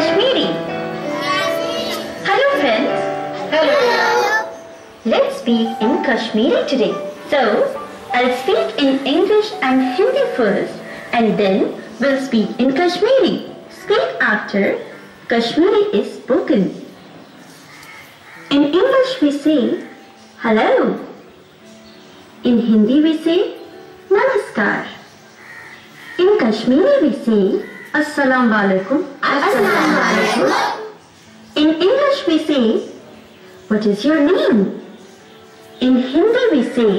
Kashmiri. Hello friends. Hello. Hello. Let's speak in Kashmiri today. So, I'll speak in English and Hindi first and then we'll speak in Kashmiri. Speak after Kashmiri is spoken. In English we say hello. In Hindi we say namaskar. In Kashmiri we say assalamu alaikum In English we say what is your name? In Hindi we say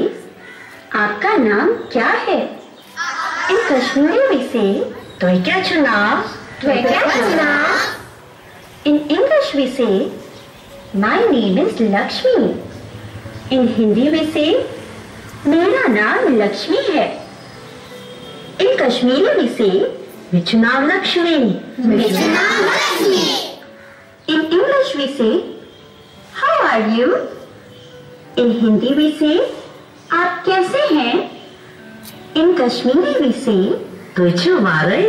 आपका नाम क्या है In Kashmiri we say तो क्या चुनाव तो क्या चुना In English we say My name is Lakshmi. In Hindi we say मेरा नाम लक्ष्मी है In Kashmiri we say विचुनाव Lakshmi विचुना Lakshmi In English we say How are you? In Hindi we say आप कैसे हैं? In Kashmiri we say तुझे मारे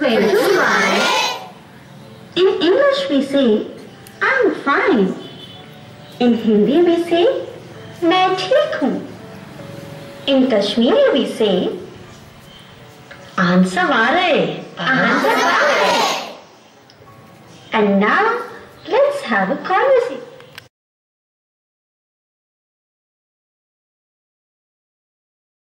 विचुवारे In English we say I'm fine. In Hindi we say मैं ठीक हूँ. In Kashmiri we say answer Vare. Answer Vare. And now let's have a conversation.